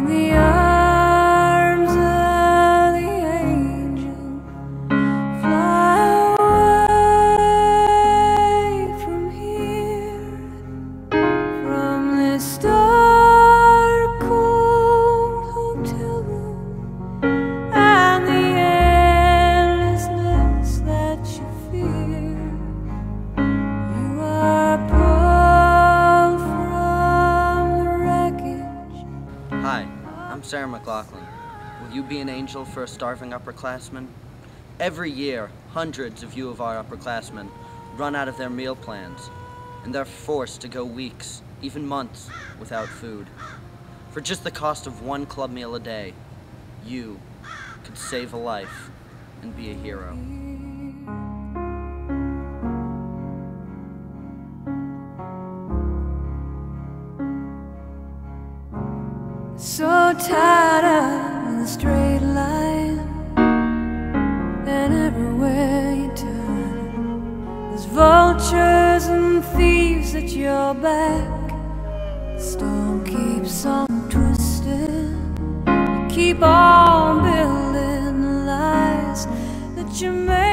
in the I'm Sarah McLaughlin. Will you be an angel for a starving upperclassman? Every year, hundreds of U of R upperclassmen run out of their meal plans, and they're forced to go weeks, even months, without food. For just the cost of one club meal a day, you could save a life and be a hero. So tired of the straight line. And everywhere you turn There's vultures and thieves at your back. The storm keeps on twisting. You keep on building the lies that you made